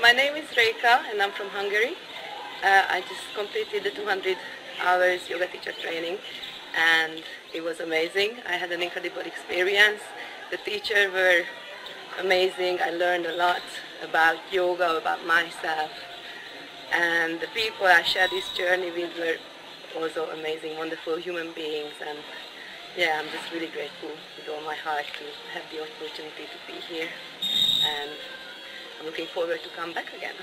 my name is Reka and I'm from Hungary. Uh, I just completed the 200 hours yoga teacher training and it was amazing. I had an incredible experience. The teachers were amazing. I learned a lot about yoga, about myself. And the people I shared this journey with were also amazing, wonderful human beings. And yeah, I'm just really grateful with all my heart to have the opportunity to be here. And looking forward to come back again.